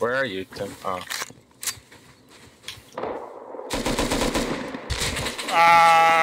Where are you, Tim? Oh. Ah!